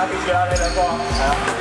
你媽邊住啊？記住啊，你兩個係啊。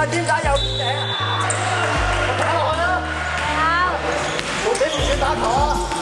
啊，點解有頂啊？打落去啦！好，我俾唔算打台。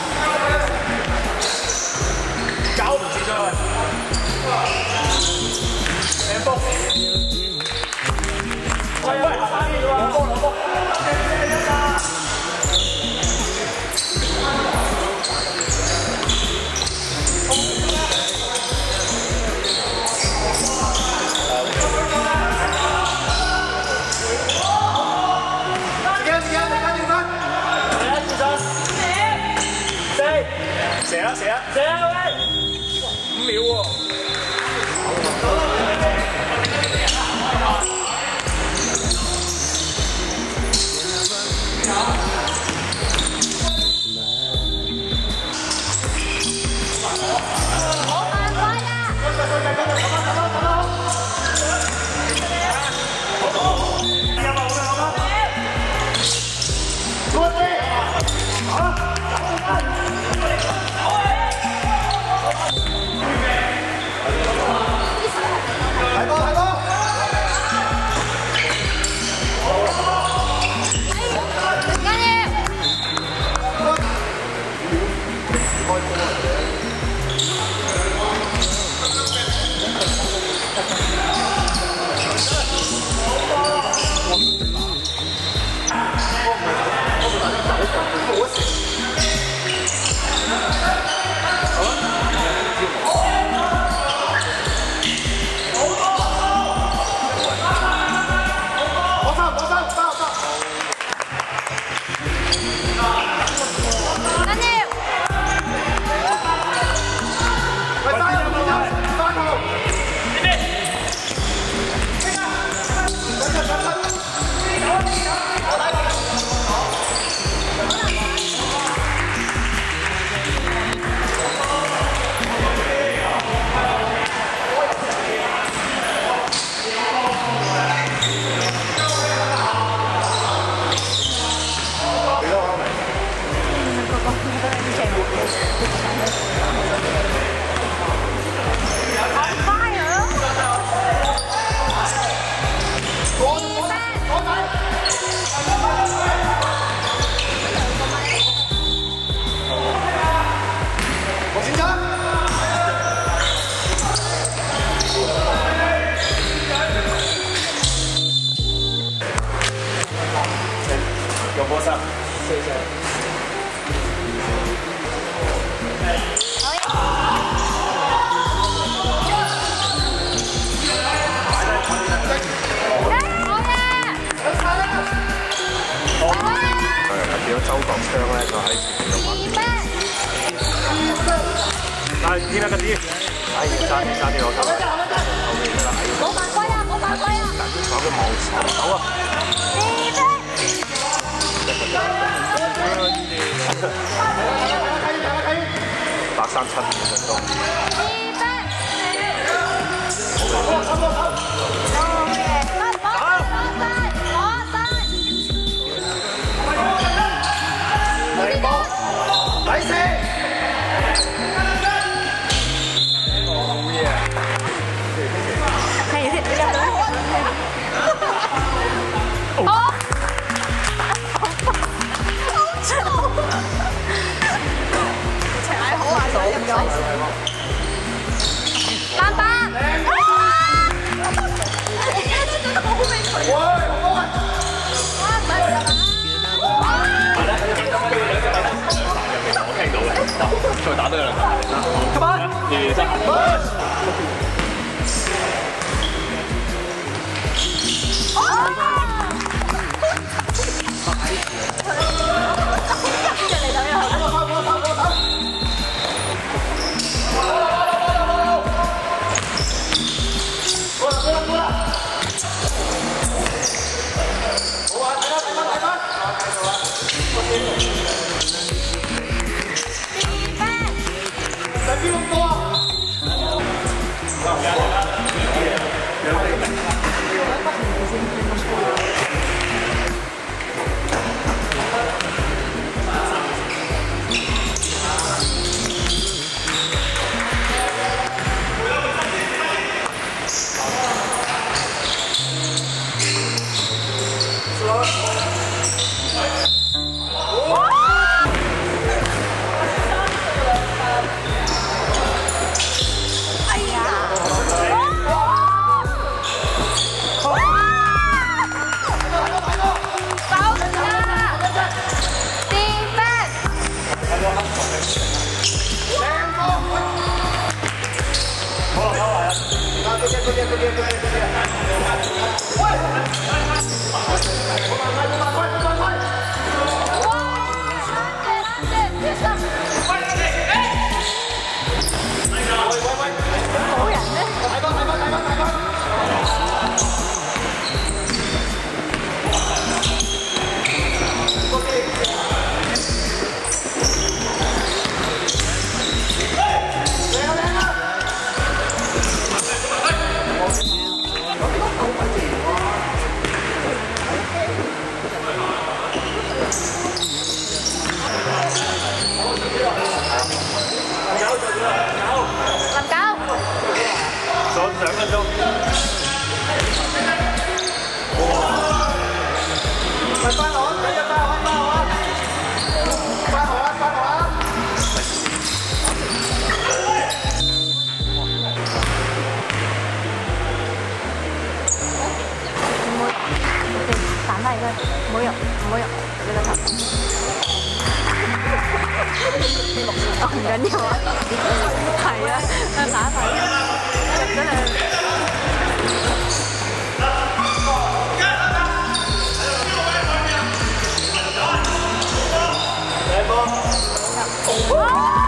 一百。手打对了。Come on，你上。Uh!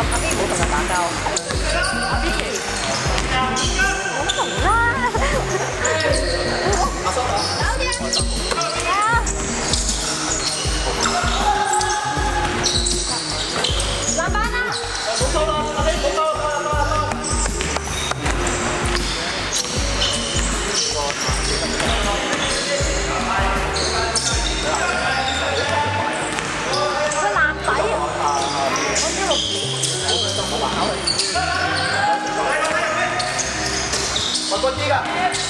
阿邊冇同人打鬥，阿邊我，同啦，我唔阿啦。我做第一个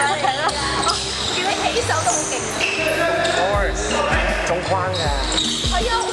叫你起手都好劲 horse 中框嘅。啊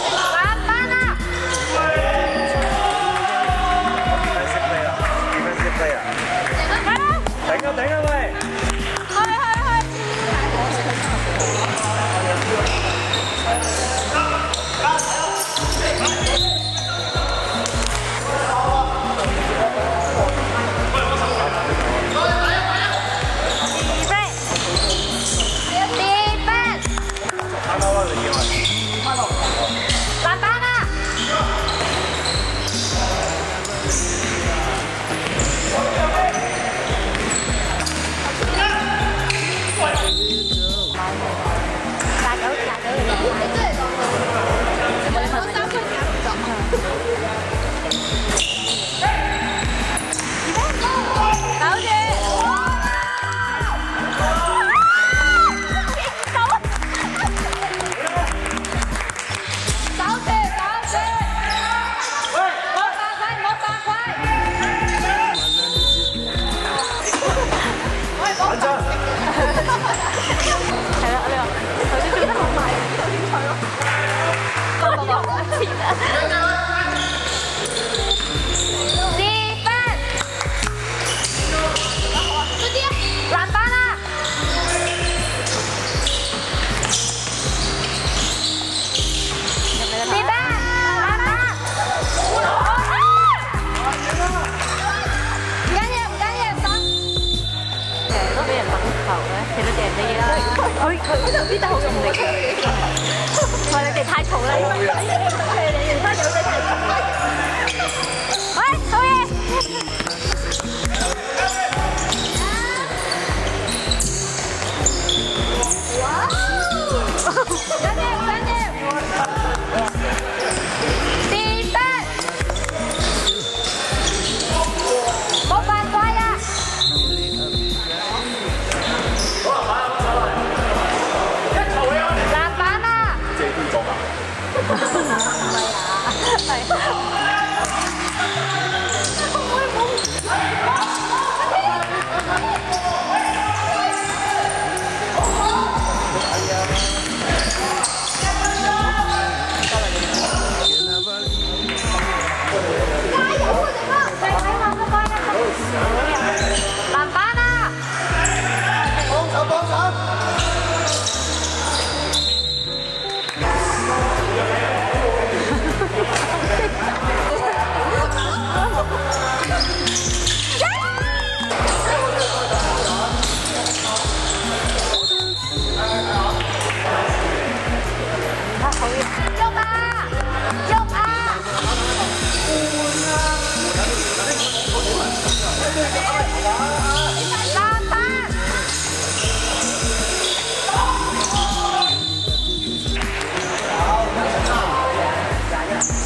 yeah.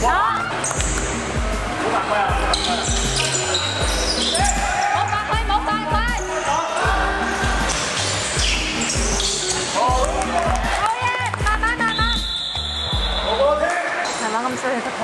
好。以犯规啊！好，好。好。耶！慢慢，慢慢。慢慢，我们说的快。